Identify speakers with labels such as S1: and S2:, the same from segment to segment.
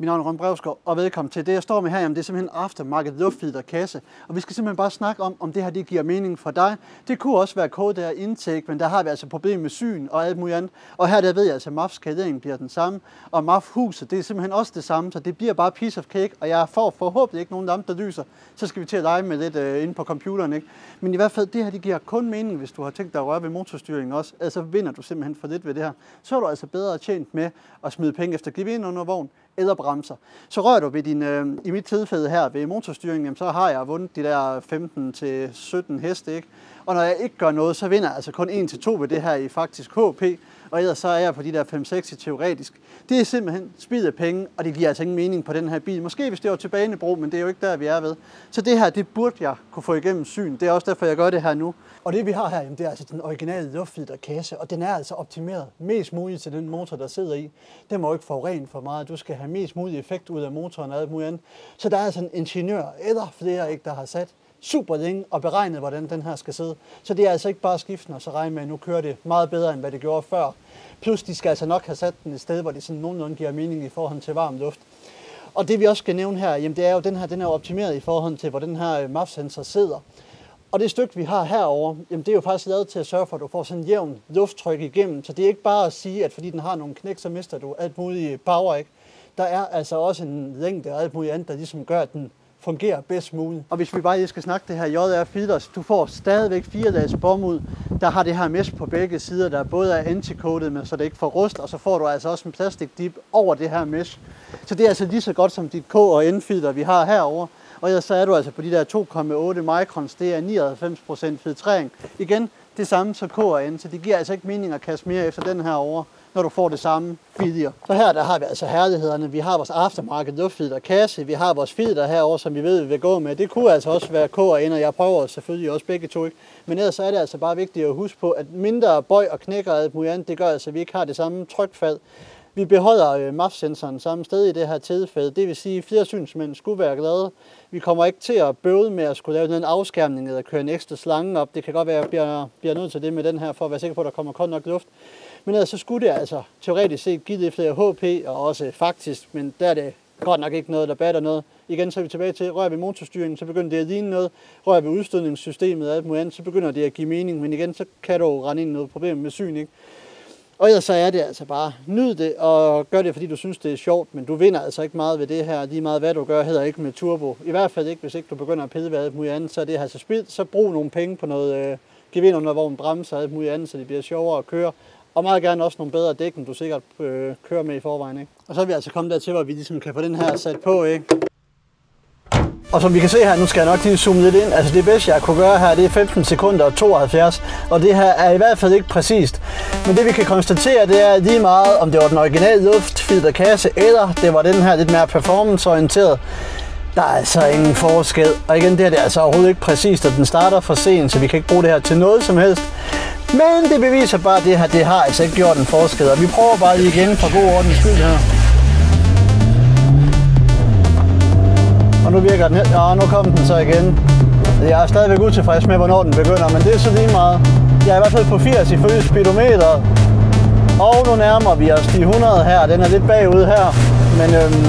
S1: Mit navn er Ron Brevskov, og velkommen til det, jeg står med her. Jamen, det er simpelthen aftermarket luftfilter kasse. Og vi skal simpelthen bare snakke om, om det her det giver mening for dig. Det kunne også være kode der intake, men der har vi altså problemer med syn og alt muligt andet. Og her der ved jeg altså, at MAF bliver den samme. Og MAF huset, det er simpelthen også det samme, så det bliver bare piece of cake. Og jeg får forhåbentlig ikke nogen lampe, der lyser. Så skal vi til at lege med lidt øh, inde på computeren. Ikke? Men i hvert fald, det her det giver kun mening, hvis du har tænkt dig at røre ved motorstyringen også. Altså vinder du simpelthen for lidt ved det her. Så er du altså bedre tjent med at smide penge efter gevind under vogn, æderbremser. bremser. Så rører du ved din, øh, i mit tilfælde her ved motorstyringen, så har jeg vundet de der 15-17 heste, ikke? Og når jeg ikke gør noget, så vinder jeg altså kun 1-2 ved det her i faktisk HP, og ellers så er jeg på de der 5-6 teoretisk. Det er simpelthen spild af penge, og det giver altså ingen mening på den her bil. Måske hvis det var til banebro, men det er jo ikke der, vi er ved. Så det her, det burde jeg kunne få igennem syn. Det er også derfor, jeg gør det her nu. Og det vi har her, det er altså den originale luftfilterkasse, og den er altså optimeret mest muligt til den motor, der sidder i. Den må ikke forurene for meget. Du skal have mest mulig effekt ud af motoren og alt muligt andet. Så der er altså en ingeniør eller flere, ikke, der har sat super længe og beregnet, hvordan den her skal sidde. Så det er altså ikke bare skiften og så regne med, at nu kører det meget bedre, end hvad det gjorde før. Plus, de skal altså nok have sat den et sted, hvor det sådan nogenlunde giver mening i forhold til varm luft. Og det vi også skal nævne her, jamen det er jo, den her den er optimeret i forhold til, hvor den her øh, MAF-sensor sidder. Og det stykke, vi har herover, jamen det er jo faktisk lavet til at sørge for, at du får sådan en jævn lufttryk igennem. Så det er ikke bare at sige, at fordi den har nogle knæk, så mister du alt muligt power, ikke? Der er altså også en længde og alt muligt andet, der ligesom gør, at den fungerer bedst muligt. Og hvis vi bare lige skal snakke det her JR Feeders, du får stadigvæk fire dages bomuld, der har det her mesh på begge sider, der både er anti-coated, men så det ikke får rust, og så får du altså også en plastikdip over det her mesh. Så det er altså lige så godt som dit K- og N-filter, vi har herover. Og ellers så er du altså på de der 2,8 microns, det er 99% filtrering. Igen, det samme som K og N, så det giver altså ikke mening at kaste mere efter den her over når du får det samme filter. Så her der har vi altså herlighederne. Vi har vores aftermarket luftfilter kasse. Vi har vores filter herover, som vi ved, vi vil gå med. Det kunne altså også være K og N, og jeg prøver selvfølgelig også begge to. Ikke? Men ellers så er det altså bare vigtigt at huske på, at mindre bøj og knækker og alt muligt andet, det gør altså, at vi ikke har det samme trykfald. Vi beholder øh, MAF-sensoren samme sted i det her tilfælde. Det vil sige, at flere synsmænd skulle være glade. Vi kommer ikke til at bøde med at skulle lave en afskærmning eller køre en ekstra slange op. Det kan godt være, at jeg bliver, bliver nødt til det med den her, for at være sikker på, at der kommer kun nok luft. Men ellers så skulle det altså teoretisk set give lidt flere HP, og også faktisk, men der er det godt nok ikke noget, der batter noget. Igen så er vi tilbage til, rører vi motorstyringen, så begynder det at ligne noget. Rører vi udstødningssystemet og alt muligt andet, så begynder det at give mening. Men igen, så kan du rende ind i noget problem med syn, ikke? Og ellers så er det altså bare, nyd det og gør det, fordi du synes, det er sjovt, men du vinder altså ikke meget ved det her. Lige meget hvad du gør, hedder ikke med turbo. I hvert fald ikke, hvis ikke du begynder at pille ved alt muligt andet, så er det altså spild. Så brug nogle penge på noget øh, gevind under vogn, bremser og alt muligt andet, så det bliver sjovere at køre. Og meget gerne også nogle bedre dæk, end du sikkert øh, kører med i forvejen. Ikke? Og så er vi altså kommet dertil, hvor vi ligesom kan få den her sat på. Ikke? Og som vi kan se her, nu skal jeg nok lige zoome lidt ind. Altså det bedste, jeg kunne gøre her, det er 15 sekunder og 72. Og det her er i hvert fald ikke præcist. Men det vi kan konstatere, det er lige meget, om det var den originale luftfilterkasse, eller det var den her lidt mere performanceorienteret. Der er altså ingen forskel. Og igen, det her det er altså overhovedet ikke præcist, at den starter for sent, så vi kan ikke bruge det her til noget som helst. Men det beviser bare, at det her det har altså ikke gjort en forskel. Og vi prøver bare lige igen for god ordens skyld her. Og nu virker den her. Ja, nu kom den så igen. Jeg er stadigvæk utilfreds med, hvornår den begynder, men det er så lige meget. Jeg er i hvert fald på 80 ifølge speedometeret. Og nu nærmer vi os de 100 her. Den er lidt bagud her. Men øhm,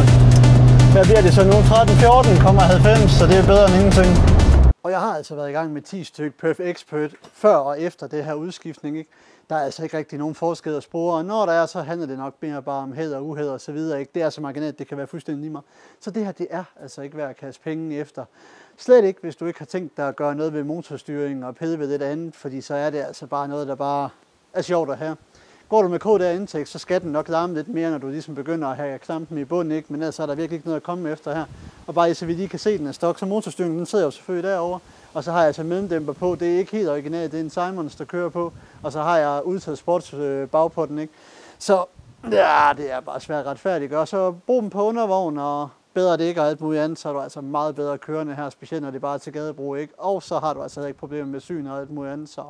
S1: hvad bliver det så nu? 13-14,90, så det er bedre end ingenting. Og jeg har altså været i gang med 10 stykker Perf Expert før og efter det her udskiftning. Ikke? Der er altså ikke rigtig nogen forskel at spore, og når der er, så handler det nok mere bare om hæder og uheld og så videre. Ikke? Det er så marginalt, det kan være fuldstændig lige meget. Så det her, det er altså ikke værd at kaste penge efter. Slet ikke, hvis du ikke har tænkt dig at gøre noget ved motorstyringen og pille ved lidt andet, fordi så er det altså bare noget, der bare er sjovt at have. Går du med KDR indtægt, så skal den nok larme lidt mere, når du ligesom begynder at have klampen i bunden, ikke? men ellers er der virkelig ikke noget at komme efter her. Og bare så vi lige kan se, den er stok, så motorstyringen den sidder jo selvfølgelig derovre, og så har jeg altså mellemdæmper på. Det er ikke helt originalt, det er en Simons, der kører på, og så har jeg udtaget sports øh, bag på den. Ikke? Så ja, det er bare svært at retfærdiggøre. Så brug dem på undervogn, og bedre det ikke og alt muligt andet, så er du altså meget bedre kørende her, specielt når det bare er til gadebrug. Ikke? Og så har du altså ikke problemer med syn og alt muligt andet, så